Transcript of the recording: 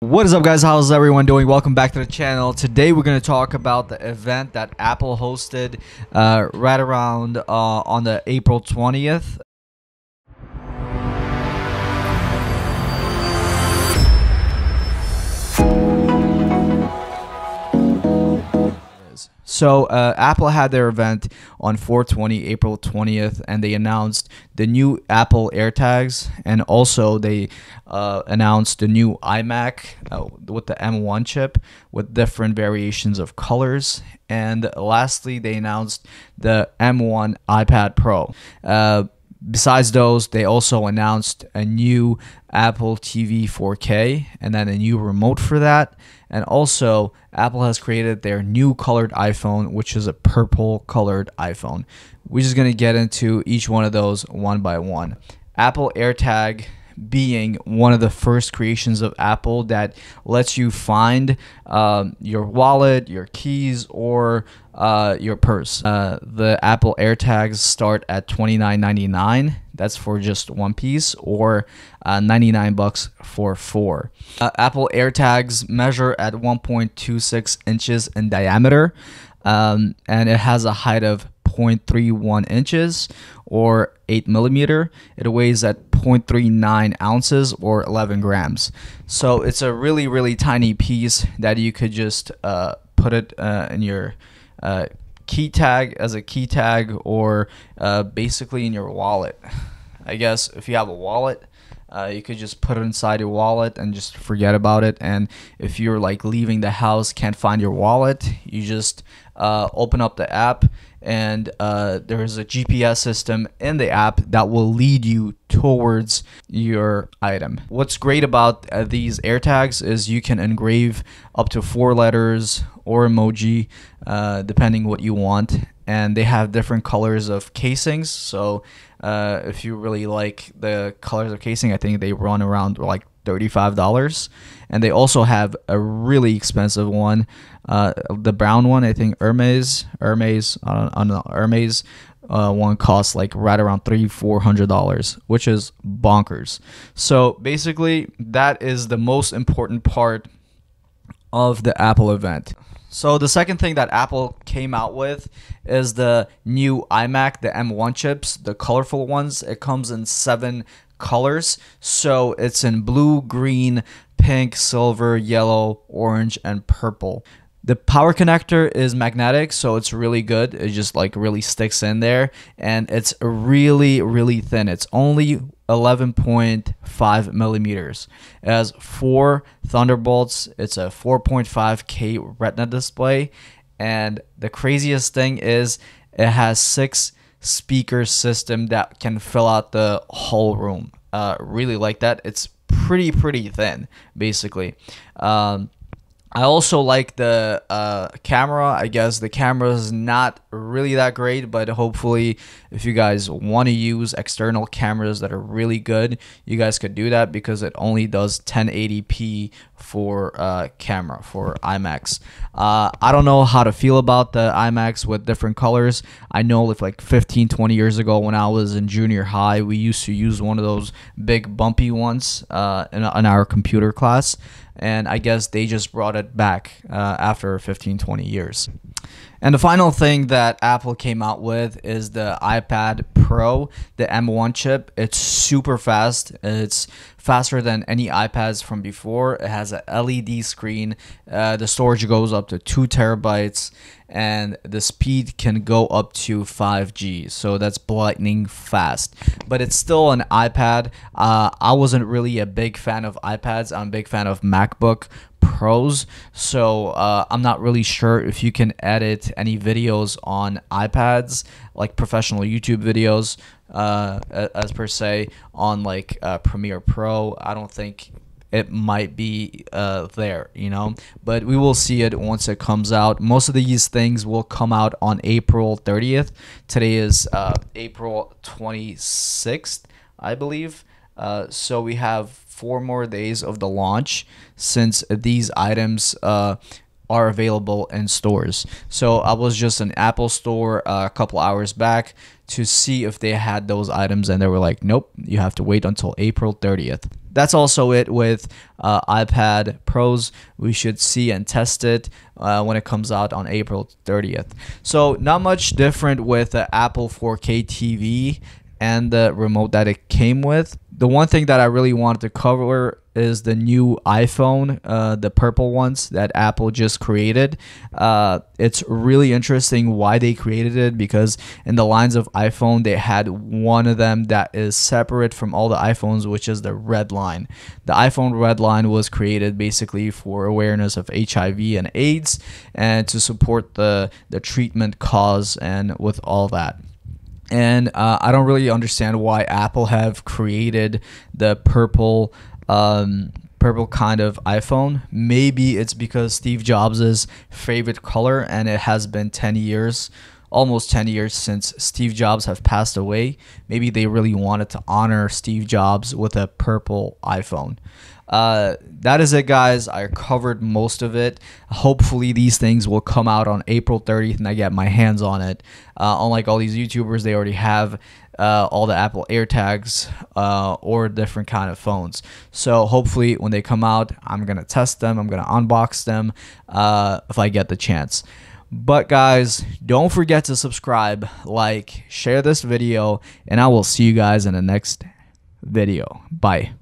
What is up guys, how's everyone doing? Welcome back to the channel. Today we're going to talk about the event that Apple hosted uh, right around uh, on the April 20th. So uh, Apple had their event on 420 April 20th, and they announced the new Apple AirTags, and also they uh, announced the new iMac uh, with the M1 chip with different variations of colors, and lastly they announced the M1 iPad Pro. Besides those, they also announced a new Apple TV 4K and then a new remote for that. And also, Apple has created their new colored iPhone, which is a purple colored iPhone. We're just going to get into each one of those one by one. Apple AirTag being one of the first creations of Apple that lets you find um, your wallet, your keys, or uh, your purse. Uh, the Apple AirTags start at $29.99. That's for just one piece, or uh, 99 bucks for four. Uh, Apple AirTags measure at 1.26 inches in diameter, um, and it has a height of 0.31 inches or 8 millimeter. It weighs at 0.39 ounces or 11 grams. So it's a really, really tiny piece that you could just uh, put it uh, in your uh, key tag as a key tag or uh, basically in your wallet. I guess if you have a wallet, uh, you could just put it inside your wallet and just forget about it. And if you're like leaving the house, can't find your wallet, you just uh, open up the app and uh, there's a GPS system in the app that will lead you towards your item. What's great about uh, these AirTags is you can engrave up to four letters or emoji, uh, depending what you want, and they have different colors of casings. So uh, if you really like the colors of casing, I think they run around like $35 and they also have a really expensive one uh, the brown one i think hermes hermes i don't, hermes uh, one costs like right around three four hundred dollars which is bonkers. So basically that is the most important part of the apple event so the second thing that Apple came out with is the new iMac, the M1 chips, the colorful ones. It comes in seven colors. So it's in blue, green, pink, silver, yellow, orange, and purple. The power connector is magnetic, so it's really good. It just like really sticks in there, and it's really, really thin. It's only 11.5 millimeters. It has four Thunderbolts. It's a 4.5K Retina display, and the craziest thing is it has six speaker system that can fill out the whole room. Uh, really like that. It's pretty pretty thin, basically. Um, I also like the uh, camera. I guess the camera is not really that great, but hopefully, if you guys want to use external cameras that are really good, you guys could do that because it only does 1080p for uh, camera for iMacs. Uh, I don't know how to feel about the iMacs with different colors. I know if like 15, 20 years ago when I was in junior high, we used to use one of those big bumpy ones uh, in, in our computer class and I guess they just brought it back uh, after 15, 20 years. And the final thing that Apple came out with is the iPad Pro, the M1 chip. It's super fast. It's faster than any iPads from before. It has a LED screen. Uh, the storage goes up to two terabytes, and the speed can go up to 5G. So that's lightning fast. But it's still an iPad. Uh, I wasn't really a big fan of iPads. I'm a big fan of MacBook Pros. So uh, I'm not really sure if you can edit any videos on iPads, like professional YouTube videos, uh, as per se, on like uh, Premiere Pro. I don't think it might be uh, there, you know. But we will see it once it comes out. Most of these things will come out on April 30th. Today is uh, April 26th, I believe. Uh, so we have four more days of the launch since these items uh, are available in stores. So I was just in Apple Store uh, a couple hours back to see if they had those items, and they were like, "Nope, you have to wait until April 30th." that's also it with uh, iPad Pros. We should see and test it uh, when it comes out on April 30th. So not much different with the Apple 4K TV and the remote that it came with. The one thing that I really wanted to cover is the new iPhone, uh, the purple ones that Apple just created. Uh, it's really interesting why they created it because in the lines of iPhone, they had one of them that is separate from all the iPhones, which is the red line. The iPhone red line was created basically for awareness of HIV and AIDS and to support the, the treatment cause and with all that and uh, I don't really understand why Apple have created the purple um, purple kind of iPhone. Maybe it's because Steve Jobs' favorite color, and it has been 10 years, almost 10 years since Steve Jobs have passed away. Maybe they really wanted to honor Steve Jobs with a purple iPhone. Uh, that is it, guys. I covered most of it. Hopefully, these things will come out on April 30th and I get my hands on it. Uh, unlike all these YouTubers, they already have uh, all the Apple AirTags uh, or different kind of phones. So hopefully, when they come out, I'm gonna test them. I'm gonna unbox them uh, if I get the chance. But guys, don't forget to subscribe, like, share this video, and I will see you guys in the next video. Bye.